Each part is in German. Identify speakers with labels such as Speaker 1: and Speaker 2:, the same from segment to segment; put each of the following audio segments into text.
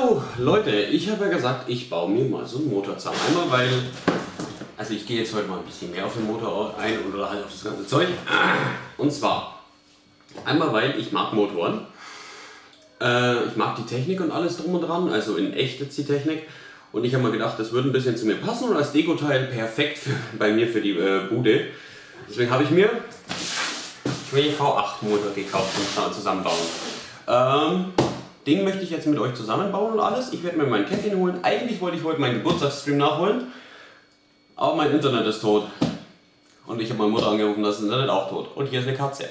Speaker 1: Jo, Leute, ich habe ja gesagt, ich baue mir mal so einen Motor zusammen. Einmal, weil, also ich gehe jetzt heute mal ein bisschen mehr auf den Motor ein oder halt auf das ganze Zeug. Und zwar, einmal, weil ich mag Motoren. Äh, ich mag die Technik und alles drum und dran, also in echt jetzt die Technik. Und ich habe mir gedacht, das würde ein bisschen zu mir passen und als Dekoteil perfekt für, bei mir für die äh, Bude. Deswegen habe ich mir den V8 Motor gekauft zum Zusammenbauen. Ähm, den möchte ich jetzt mit euch zusammenbauen und alles. Ich werde mir mein Käffchen holen. Eigentlich wollte ich heute meinen Geburtstagsstream nachholen. Aber mein Internet ist tot. Und ich habe meine Mutter angerufen, das Internet auch tot. Und hier ist eine Katze.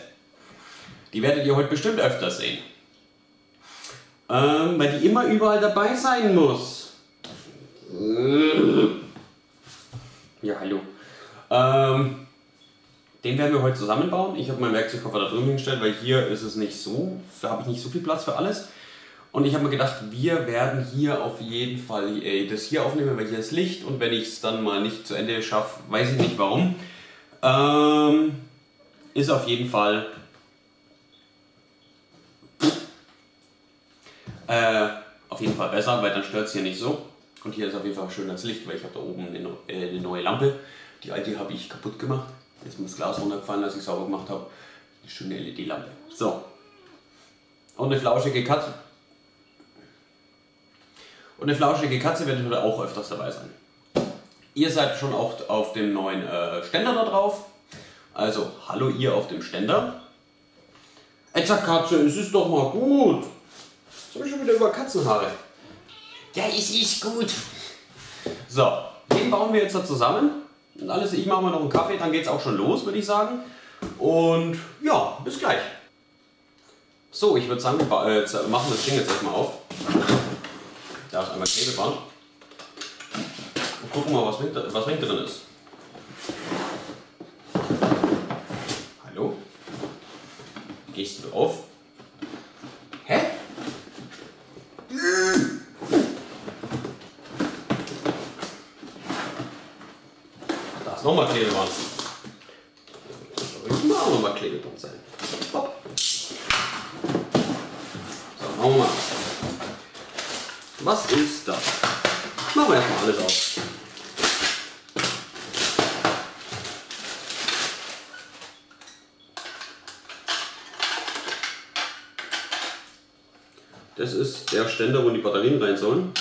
Speaker 1: Die werdet ihr heute bestimmt öfter sehen. Ähm, weil die immer überall dabei sein muss. Ja, hallo. Ähm, den werden wir heute zusammenbauen. Ich habe meinen Werkzeugkoffer da drüben hingestellt, weil hier ist es nicht so, da habe ich nicht so viel Platz für alles. Und ich habe mir gedacht, wir werden hier auf jeden Fall äh, das hier aufnehmen, weil hier ist Licht und wenn ich es dann mal nicht zu Ende schaffe, weiß ich nicht warum. Ähm, ist auf jeden Fall äh, auf jeden Fall besser, weil dann stört es hier nicht so. Und hier ist auf jeden Fall schön das Licht, weil ich habe da oben eine, äh, eine neue Lampe. Die alte habe ich kaputt gemacht. Jetzt ist mir das Glas runtergefallen, als ich sauber gemacht habe. Eine schöne LED-Lampe. So. Und eine flauschige Katze. Und eine flauschige Katze wird heute auch öfters dabei sein. Ihr seid schon auch auf dem neuen äh, Ständer da drauf. Also, hallo ihr auf dem Ständer. Etza Katze, es ist doch mal gut. Jetzt habe ich schon wieder über Katzenhaare. Ja, es ist gut. So, den bauen wir jetzt da zusammen. Und alles, ich mache mal noch einen Kaffee, dann geht es auch schon los, würde ich sagen. Und ja, bis gleich. So, ich würde sagen, wir äh, machen das Ding jetzt erstmal auf. Da ist einmal Klebeband. Und gucken mal, was mit, was mit drin ist. Hallo? Gehst du auf? Hä? Da ist nochmal Klebeband. Da soll auch nochmal Klebeband sein. Hopp. So, machen wir mal. Was ist das? Machen wir erstmal alles auf. Das ist der Ständer, wo die Batterien rein sollen.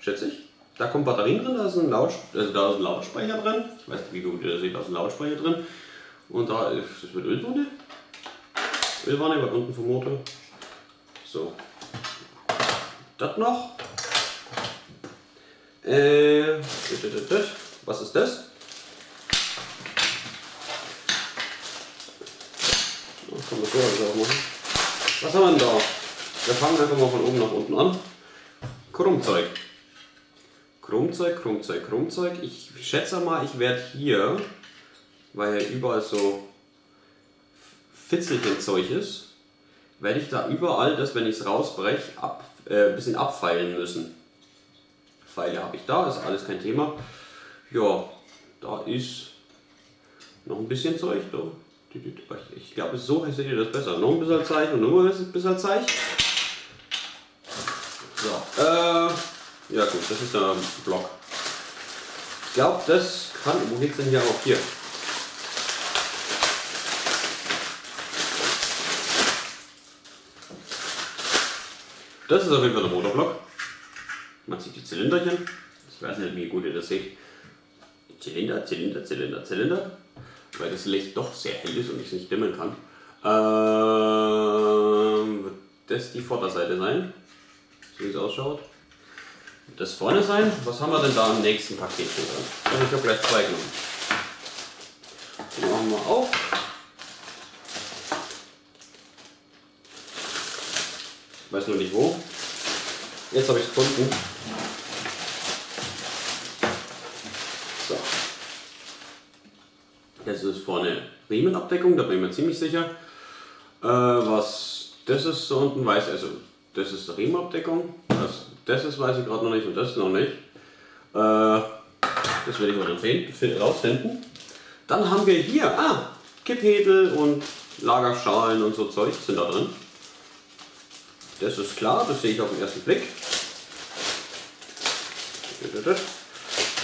Speaker 1: Schätze ich. Da kommen Batterien drin, da ist ein, Laut, also da ist ein Lautsprecher drin. Ich weiß nicht, wie gut ihr das seht, da ist ein Lautsprecher drin. Und da ist das mit Ölwanne. Ölwanne, weil unten vom Motor. So. Das noch. Äh, was ist das? kann man so auch machen. Was haben wir denn da? Wir fangen einfach mal von oben nach unten an. Krummzeug. Krummzeug, Krummzeug, Krummzeug. Ich schätze mal, ich werde hier, weil ja überall so Fitzelchen Zeug ist, werde ich da überall das, wenn ich es rausbreche, ab, äh, ein bisschen abfeilen müssen. Pfeile habe ich da, ist alles kein Thema. Ja, da ist noch ein bisschen Zeug da. Ich glaube, so seht ihr das besser. Noch ein bisschen Zeug und nur ein bisschen Zeug. So, äh, ja gut, das ist der Block. Ich glaube, das kann, wo geht's denn hier auch hier? Das ist auf jeden Fall der Motorblock. Man sieht die Zylinderchen. Ich weiß nicht, wie gut ihr das seht. Zylinder, Zylinder, Zylinder, Zylinder. Weil das Licht doch sehr hell ist und ich es nicht dimmen kann. Ähm, wird das die Vorderseite sein? So wie es ausschaut. Wird das vorne sein? Was haben wir denn da im nächsten Paket drin? Also ich habe gleich zwei genommen. Machen wir auf. Weiß nur nicht wo. Jetzt habe ich es gefunden. So. Das ist vorne Riemenabdeckung, da bin ich mir ziemlich sicher. Äh, was das ist so unten weiß, also das ist Riemenabdeckung. Das, das ist weiß ich gerade noch nicht und das noch nicht. Äh, das werde ich mal rausfinden. Dann haben wir hier, ah, Kipphebel und Lagerschalen und so Zeug sind da drin. Das ist klar, das sehe ich auf den ersten Blick.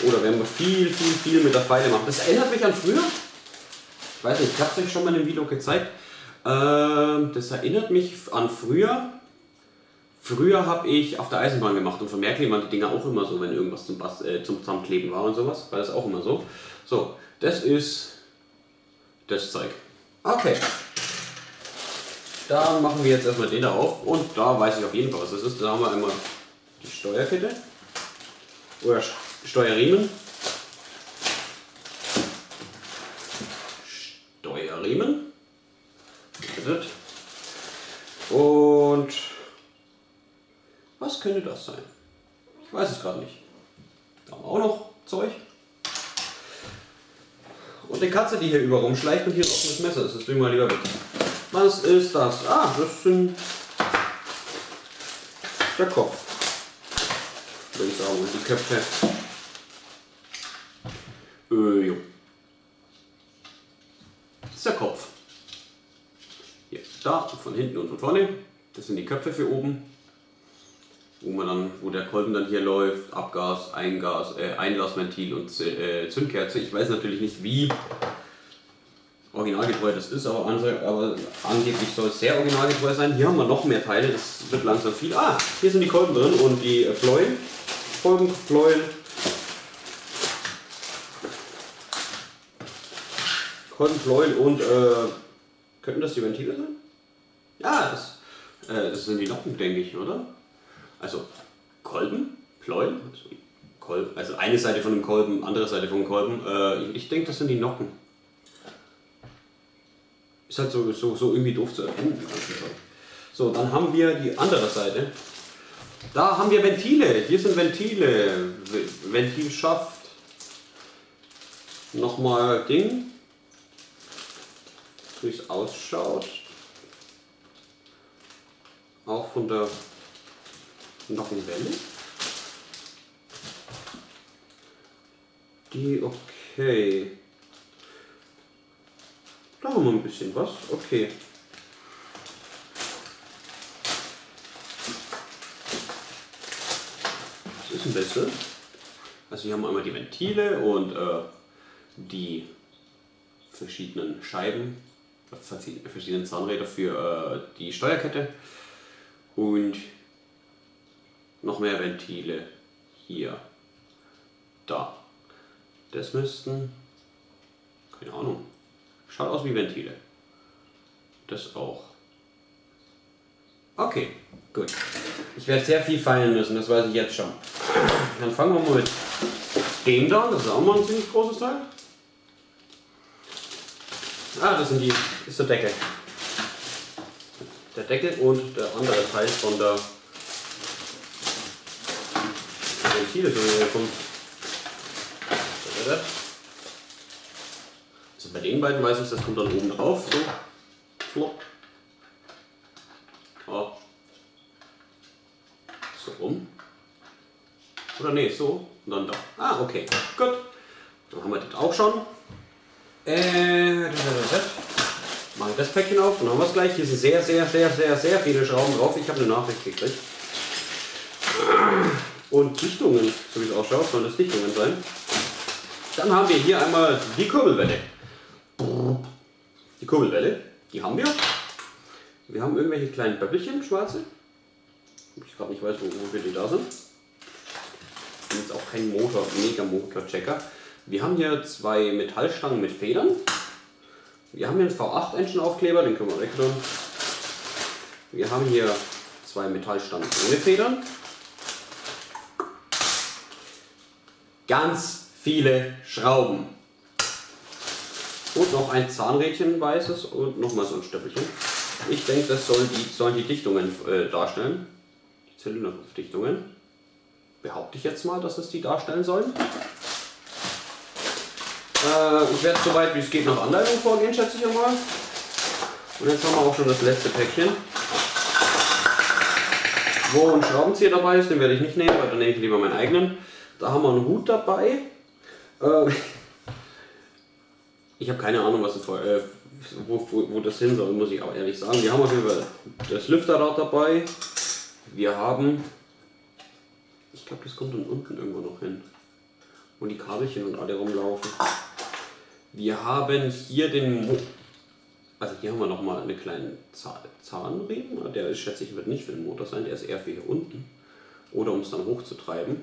Speaker 1: Oder wenn wir viel, viel, viel mit der Pfeile machen. Das erinnert mich an früher. Ich weiß nicht, ich habe es euch schon mal im Video gezeigt. Ähm, das erinnert mich an früher. Früher habe ich auf der Eisenbahn gemacht und von Merkel waren die Dinger auch immer so, wenn irgendwas zum, Bas äh, zum Zusammenkleben war und sowas. War das auch immer so. So, das ist das Zeug. Okay. Dann machen wir jetzt erstmal den da auf und da weiß ich auf jeden Fall, was das ist. Da haben wir einmal die Steuerkette oder Steuerriemen. Steuerriemen. Und was könnte das sein? Ich weiß es gerade nicht. Da haben wir auch noch Zeug. Und die Katze, die hier über rumschleicht und hier ein offenes Messer ist. Das tun wir lieber weg. Was ist das? Ah, das sind der Kopf. Würde ich sagen. Die Köpfe. Äh, jo. Das ist der Kopf. Hier, da, von hinten und von vorne. Das sind die Köpfe für oben. Wo man dann, wo der Kolben dann hier läuft, Abgas, Eingas, äh, Einlassventil und äh, Zündkerze. Ich weiß natürlich nicht, wie originalgetreu das ist, aber, aber angeblich soll es sehr originalgetreu sein. Hier haben wir noch mehr Teile, das wird langsam viel. Ah, hier sind die Kolben drin und die äh, Pleuel. Kolben, Pleuel. Kolben, Pleuel und äh, könnten das die Ventile sein? Ja, das, äh, das sind die Nocken, denke ich, oder? Also Kolben, Pleuel, also, Kolben, also eine Seite von dem Kolben, andere Seite vom Kolben. Äh, ich denke, das sind die Nocken. Ist halt so, so, so irgendwie doof zu erkennen. So, dann haben wir die andere Seite. Da haben wir Ventile. Hier sind Ventile. Ventilschaft. Nochmal Ding. Wie es ausschaut. Auch von der Nockenwelle. Die okay. Da haben wir ein bisschen was. Okay. Das ist ein bisschen. Also hier haben wir einmal die Ventile und äh, die verschiedenen Scheiben, verschiedenen Zahnräder für äh, die Steuerkette und noch mehr Ventile hier, da. Das müssten, keine Ahnung, Schaut aus wie Ventile. Das auch. Okay, gut. Ich werde sehr viel feilen müssen, das weiß ich jetzt schon. Dann fangen wir mal mit dem da, das ist auch mal ein ziemlich großes Teil. Ah, das sind die, ist der Deckel. Der Deckel und der andere Teil von der Ventile, so wie er kommt. Bei den beiden weiß ich, das kommt dann oben drauf. So. Flop. Oh. So rum. Oder nee, so. Und dann da. Ah, okay. Gut. Dann haben wir das auch schon. Äh, Mache ich das Päckchen auf, dann haben wir es gleich. Hier sind sehr, sehr, sehr, sehr, sehr viele Schrauben drauf. Ich habe eine Nachricht gekriegt. Und Dichtungen, so wie es ausschaut, sollen das Dichtungen sein. Dann haben wir hier einmal die Kurbelwelle. Die Kurbelwelle, die haben wir. Wir haben irgendwelche kleinen Böppelchen, schwarze. Ich gerade nicht weiß, wo, wofür die da sind. Und jetzt auch kein Motor, mega Motor-Checker. Wir haben hier zwei Metallstangen mit Federn. Wir haben hier einen V8-Engine-Aufkleber, den können wir weg tun. Wir haben hier zwei Metallstangen ohne Federn. Ganz viele Schrauben. Und noch ein Zahnrädchen weißes und nochmal so ein Stöppelchen. Ich denke, das soll die, sollen die Dichtungen äh, darstellen. Die Zylinderdichtungen. Behaupte ich jetzt mal, dass es die darstellen sollen. Äh, ich werde so weit wie es geht nach Anleitung vorgehen, schätze ich einmal. Und jetzt haben wir auch schon das letzte Päckchen. Wo ein Schraubenzieher dabei ist, den werde ich nicht nehmen, weil dann nehme ich lieber meinen eigenen. Da haben wir einen Hut dabei. Äh, ich habe keine Ahnung, was das äh, wo, wo, wo, das hin soll, muss ich auch ehrlich sagen. Wir haben auf jeden Fall das Lüfterrad dabei. Wir haben, ich glaube, das kommt dann unten irgendwo noch hin, wo die Kabelchen und alle rumlaufen. Wir haben hier den, Mo also hier haben wir nochmal einen kleinen Zahnriemen. Der schätze ich wird nicht für den Motor sein, der ist eher für hier unten. Oder um es dann hochzutreiben.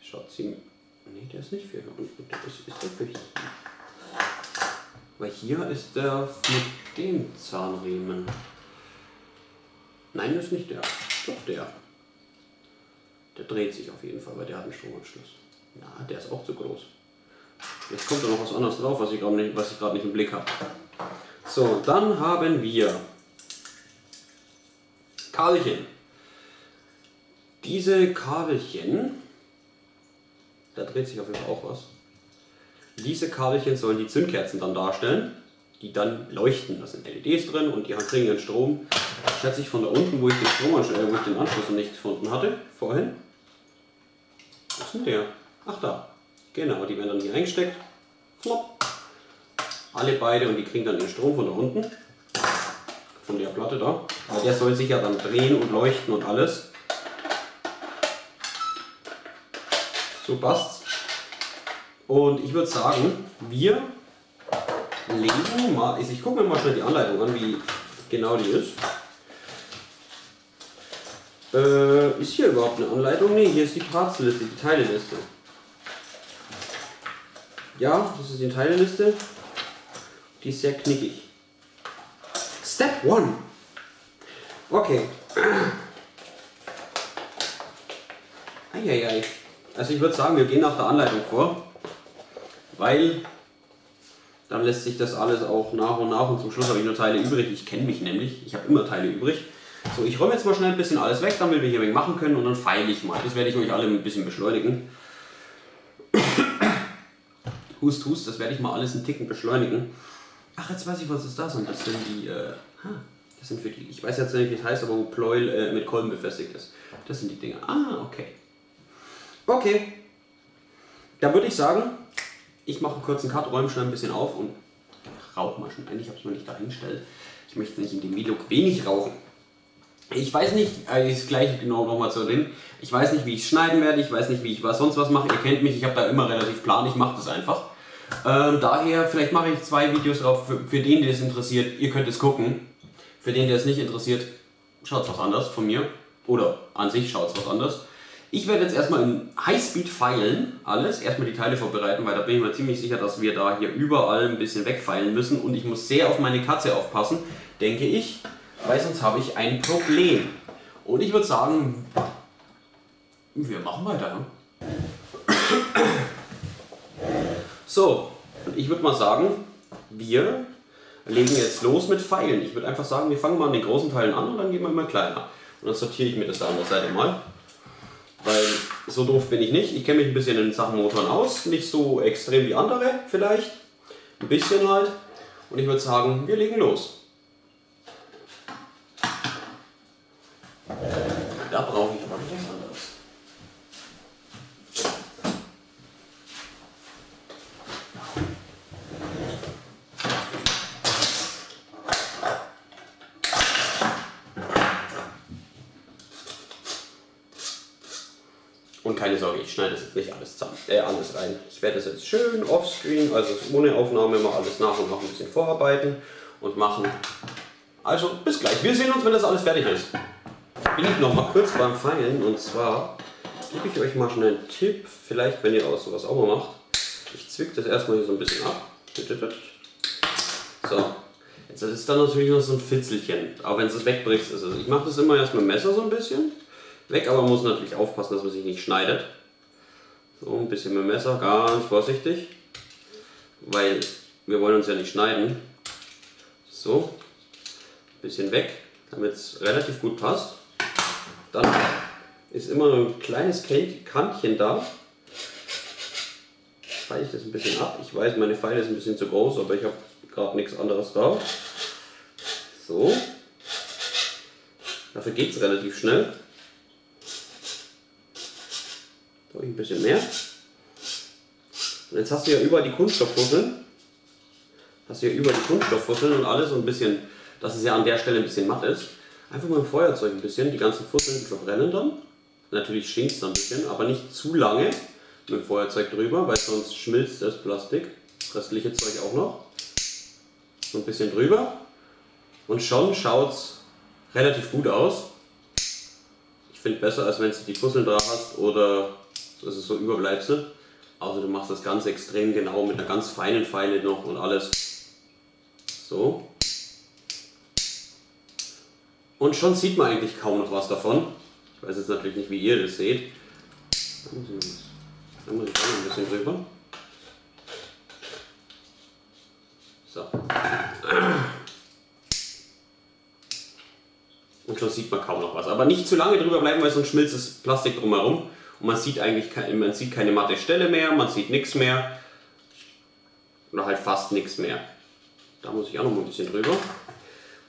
Speaker 1: Schaut ziemlich, nee, der ist nicht für hier unten, der ist, ist der für hier. Weil hier ist der mit dem Zahnriemen. Nein, das ist nicht der. Doch der. Der dreht sich auf jeden Fall, weil der hat einen Stromanschluss. Na, der ist auch zu groß. Jetzt kommt da noch was anderes drauf, was ich gerade nicht, nicht im Blick habe. So, dann haben wir Kabelchen. Diese Kabelchen, da dreht sich auf jeden Fall auch was. Diese Kabelchen sollen die Zündkerzen dann darstellen, die dann leuchten. Da sind LEDs drin und die kriegen ihren Strom. Schätze ich von da unten, wo ich den Strom, äh, wo ich den Anschluss noch nicht gefunden hatte, vorhin. Wo ist denn der? Ach da. Genau, die werden dann hier eingesteckt. Flop. Alle beide und die kriegen dann den Strom von da unten. Von der Platte da. Weil der soll sich ja dann drehen und leuchten und alles. So passt's. Und ich würde sagen, wir legen mal, ich gucke mir mal schnell die Anleitung an, wie genau die ist. Äh, ist hier überhaupt eine Anleitung? Ne, hier ist die Partsliste, die Teileliste. Ja, das ist die Teileliste. Die ist sehr knickig. Step 1. Okay. Eieiei. Also ich würde sagen, wir gehen nach der Anleitung vor weil dann lässt sich das alles auch nach und nach und zum Schluss habe ich nur Teile übrig. Ich kenne mich nämlich, ich habe immer Teile übrig. So, ich räume jetzt mal schnell ein bisschen alles weg, damit wir hier wenig machen können und dann feile ich mal. Das werde ich euch alle ein bisschen beschleunigen. hust, hust, das werde ich mal alles einen Ticken beschleunigen. Ach, jetzt weiß ich, was ist das und das sind die, äh, das sind für die, ich weiß jetzt nicht, wie es heißt, aber wo Pleuel äh, mit Kolben befestigt ist. Das sind die Dinge. Ah, okay. Okay. Da würde ich sagen, ich mache einen kurzen Cut, räume schnell ein bisschen auf und rauche mal schon. Habe ich es mir nicht dahingestellt. Ich möchte nicht in dem Vlog wenig rauchen. Ich weiß nicht, äh, ist gleich genau nochmal zu drin. Ich weiß nicht, wie ich schneiden werde, ich weiß nicht, wie ich was sonst was mache. Ihr kennt mich, ich habe da immer relativ Plan, ich mache das einfach. Ähm, daher, vielleicht mache ich zwei Videos drauf, für, für den, der es interessiert, ihr könnt es gucken. Für den, der es nicht interessiert, schaut was anders von mir. Oder an sich schaut was anders. Ich werde jetzt erstmal in Highspeed feilen, alles, erstmal die Teile vorbereiten, weil da bin ich mir ziemlich sicher, dass wir da hier überall ein bisschen wegfeilen müssen und ich muss sehr auf meine Katze aufpassen, denke ich, weil sonst habe ich ein Problem. Und ich würde sagen, wir machen weiter. Ne? So, ich würde mal sagen, wir legen jetzt los mit Pfeilen. Ich würde einfach sagen, wir fangen mal an den großen Teilen an und dann gehen wir immer kleiner. Und dann sortiere ich mir das da an der Seite mal. Weil so doof bin ich nicht. Ich kenne mich ein bisschen in Sachen Motoren aus. Nicht so extrem wie andere vielleicht. Ein bisschen halt. Und ich würde sagen, wir legen los. Da brauche ich aber nicht keine Sorge, ich schneide das jetzt nicht alles, zusammen, äh, alles rein. Ich werde das jetzt schön offscreen, also ohne Aufnahme, mal alles nach und nach ein bisschen vorarbeiten und machen. Also bis gleich. Wir sehen uns, wenn das alles fertig ist. Bin ich noch mal kurz beim Feilen und zwar gebe ich euch mal schnell einen Tipp, vielleicht wenn ihr auch sowas auch mal macht. Ich zwick das erstmal hier so ein bisschen ab. So, jetzt ist dann natürlich noch so ein Fitzelchen, auch wenn es wegbrichst. Also ich mache das immer erst mit dem Messer so ein bisschen weg, aber man muss natürlich aufpassen, dass man sich nicht schneidet. So, ein bisschen mit dem Messer, ganz vorsichtig, weil wir wollen uns ja nicht schneiden. So, ein bisschen weg, damit es relativ gut passt. Dann ist immer ein kleines Kantchen da. Feile ich das ein bisschen ab. Ich weiß, meine Pfeile ist ein bisschen zu groß, aber ich habe gerade nichts anderes da. So. Dafür geht es relativ schnell. Ein bisschen mehr. Und jetzt hast du ja über die Kunststofffusseln, hast du ja über die Kunststofffusseln und alles so ein bisschen, dass es ja an der Stelle ein bisschen matt ist. Einfach mal im Feuerzeug ein bisschen, die ganzen Fusseln verbrennen dann. Natürlich stinkt es dann ein bisschen, aber nicht zu lange mit dem Feuerzeug drüber, weil sonst schmilzt das Plastik. Das restliche Zeug auch noch. So ein bisschen drüber. Und schon schaut es relativ gut aus. Ich finde besser, als wenn du die Fusseln da hast oder das ist so Überbleibsel. Also du machst das ganz extrem genau mit einer ganz feinen Feile noch und alles. So. Und schon sieht man eigentlich kaum noch was davon. Ich weiß jetzt natürlich nicht, wie ihr das seht. Da muss ich auch ein bisschen drüber. So. Und schon sieht man kaum noch was. Aber nicht zu lange drüber bleiben, weil sonst schmilzt das Plastik drumherum. Und man sieht eigentlich man sieht keine matte Stelle mehr, man sieht nichts mehr. Oder halt fast nichts mehr. Da muss ich auch noch mal ein bisschen drüber.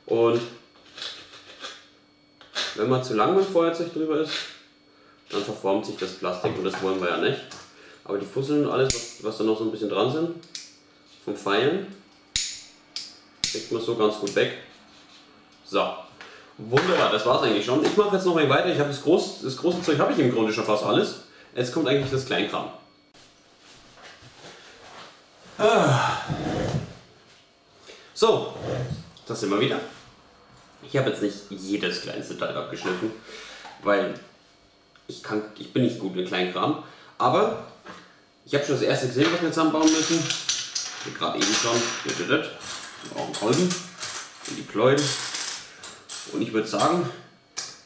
Speaker 1: Und wenn man zu lang mit dem Feuerzeug drüber ist, dann verformt sich das Plastik und das wollen wir ja nicht. Aber die Fusseln und alles, was, was da noch so ein bisschen dran sind, vom Feilen, kriegt man so ganz gut weg. So, wunderbar, das war es eigentlich schon. Ich mache jetzt noch ein weiter. Ich habe das, groß, das große Zeug habe ich im Grunde schon fast alles. Jetzt kommt eigentlich das Kleinkram. Ah. So, das sind wir wieder. Ich habe jetzt nicht jedes kleinste Teil abgeschnitten, weil ich, kann, ich bin nicht gut mit Kleinkram. Aber ich habe schon das erste gesehen, was wir zusammenbauen müssen. Gerade eben schon. Wir brauchen Kolben und die Pleuden. Und ich würde sagen,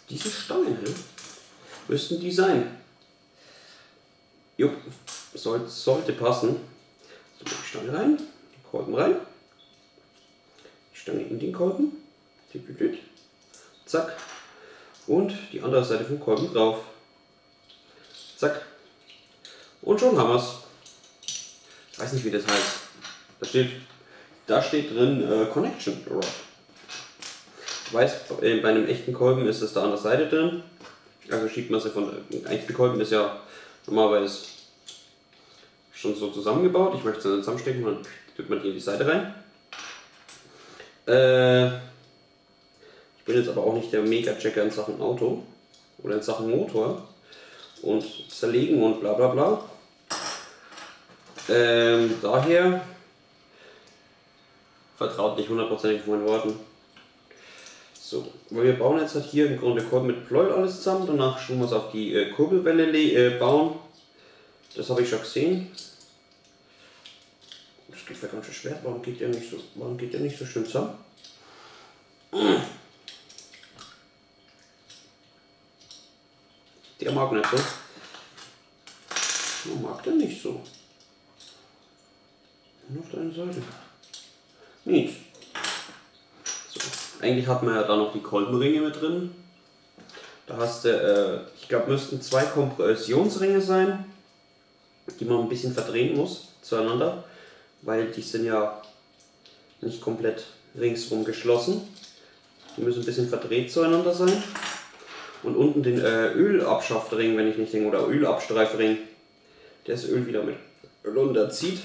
Speaker 1: diese Stangen müssten die sein. Jo, soll, sollte passen. So, die Stange rein, die Kolben rein. Die Stange in den Kolben. Zack. Und die andere Seite vom Kolben drauf. Zack. Und schon haben wir es. Ich weiß nicht, wie das heißt. Da steht, da steht drin äh, Connection Rod. Weiß, bei einem echten Kolben ist es da an der Seite drin. Also schiebt man sie von. Ein echter Kolben ist ja normalerweise schon so zusammengebaut. Ich möchte es dann zusammenstecken und dann tut man in die Seite rein. Äh, ich bin jetzt aber auch nicht der Mega-Checker in Sachen Auto oder in Sachen Motor und zerlegen und bla bla bla. Ähm, daher vertraut nicht hundertprozentig meinen Worten. So, weil wir bauen jetzt halt hier im Grunde Kolben mit Pleuel alles zusammen, danach schon was auf die äh, Kurbelwelle äh, bauen. Das habe ich schon gesehen. Das geht ja ganz schön schwer, warum geht der nicht so, warum geht der nicht so schön zusammen? Der mag nicht so. Man mag der nicht so. Und auf deiner Seite. Nichts. Eigentlich hat man ja da noch die Kolbenringe mit drin. Da hast du, äh, ich glaube, müssten zwei Kompressionsringe sein, die man ein bisschen verdrehen muss zueinander, weil die sind ja nicht komplett ringsrum geschlossen. Die müssen ein bisschen verdreht zueinander sein und unten den äh, Ölabschaftring, wenn ich nicht denke, oder Ölabstreifring, der das Öl wieder mit runterzieht.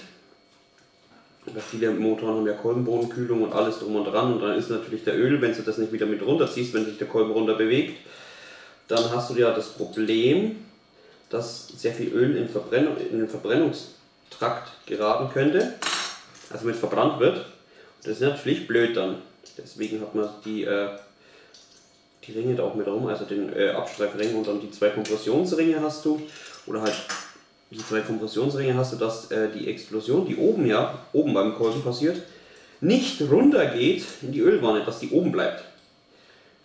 Speaker 1: Viele Motoren haben ja Kolbenbodenkühlung und alles drum und dran und dann ist natürlich der Öl, wenn du das nicht wieder mit runterziehst, wenn sich der Kolben runter bewegt, dann hast du ja das Problem, dass sehr viel Öl in, Verbrennung, in den Verbrennungstrakt geraten könnte, also mit verbrannt wird. Das ist natürlich blöd dann. Deswegen hat man die äh, die Ringe da auch mit rum, also den äh, Abstreifring und dann die zwei Kompressionsringe hast du. Oder halt die zwei Kompressionsringe hast du, dass äh, die Explosion, die oben ja, oben beim Kolben passiert, nicht runter geht in die Ölwanne, dass die oben bleibt.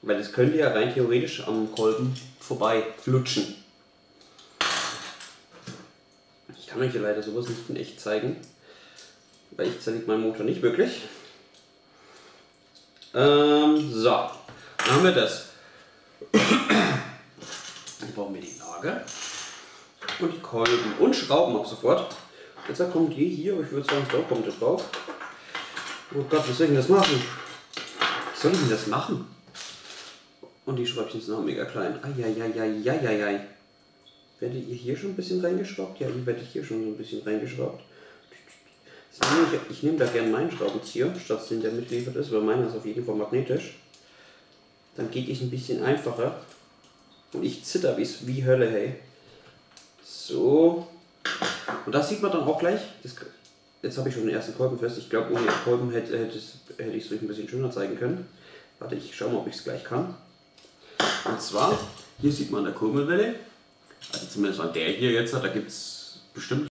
Speaker 1: Weil es könnte ja rein theoretisch am Kolben vorbei flutschen. Ich kann euch ja leider sowas nicht in echt zeigen, weil ich zerlege meinen Motor nicht wirklich. Ähm, so, dann haben wir das. Dann brauchen wir die Lager und die Kolben und Schrauben ab sofort. Jetzt kommt die hier, ich würde sagen, da kommt der drauf. Oh Gott, was soll ich denn das machen? Was soll ich denn das machen? Und die Schräubchen sind auch mega klein. Eieieiei. Werdet ihr hier schon ein bisschen reingeschraubt? Ja, ihr werdet hier schon so ein bisschen reingeschraubt. Ich, ich nehme da gerne meinen Schraubenzieher, statt den der mitgeliefert ist, weil meiner ist auf jeden Fall magnetisch. dann geht es ein bisschen einfacher. Und ich zitter wie Hölle, hey. So. Und das sieht man dann auch gleich. Das, jetzt habe ich schon den ersten Kolben fest. Ich glaube, ohne Kolben hätte, hätte, hätte ich es euch ein bisschen schöner zeigen können. Warte, ich schaue mal, ob ich es gleich kann. Und zwar, hier sieht man eine Kurbelwelle. Also zumindest an der hier jetzt, da gibt es bestimmt